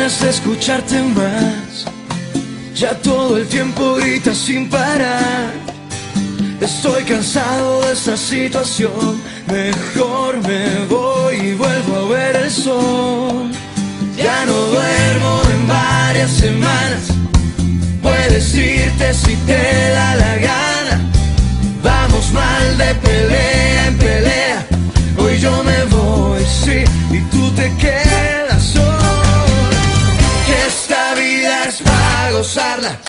ganas de escucharte más. Ya todo el tiempo gritas sin parar. Estoy cansado de esta situación. Mejor me voy y vuelvo a ver el sol. Ya no duermo en varias semanas. Puedes irte si te da la gana. Vamos mal de pelea. para gozarla.